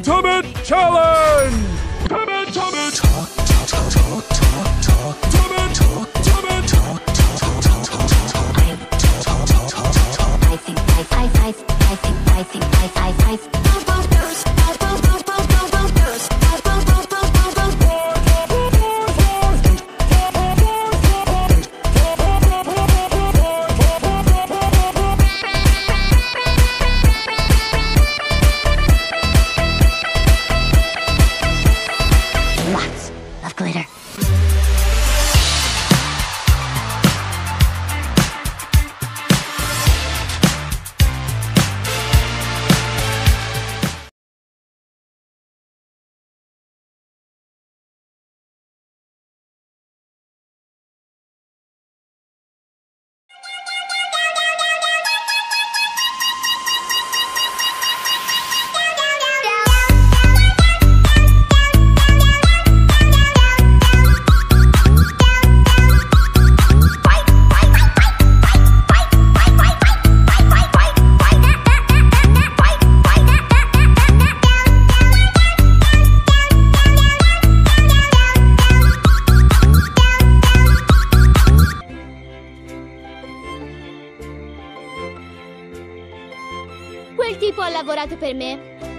Ultimate Challenge! Later. tempo ha lavorato per me.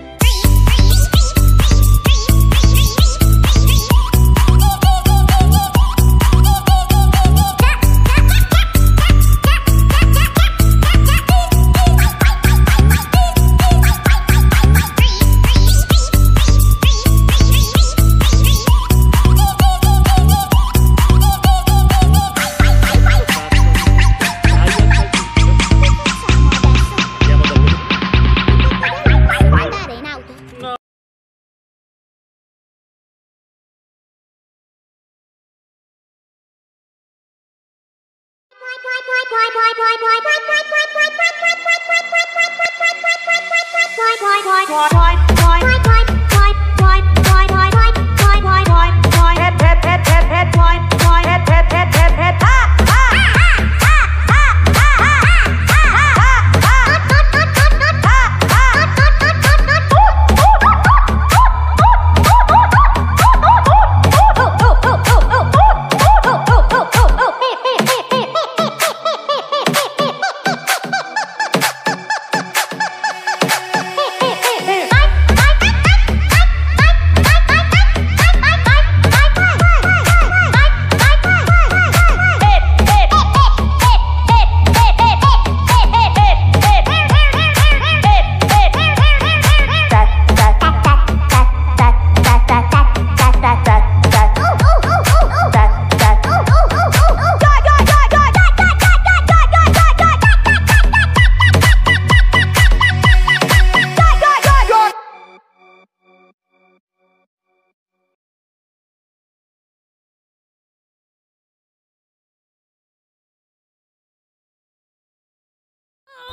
Bye.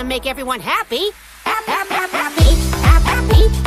gonna make everyone happy. Happy, happy, happy, happy, happy.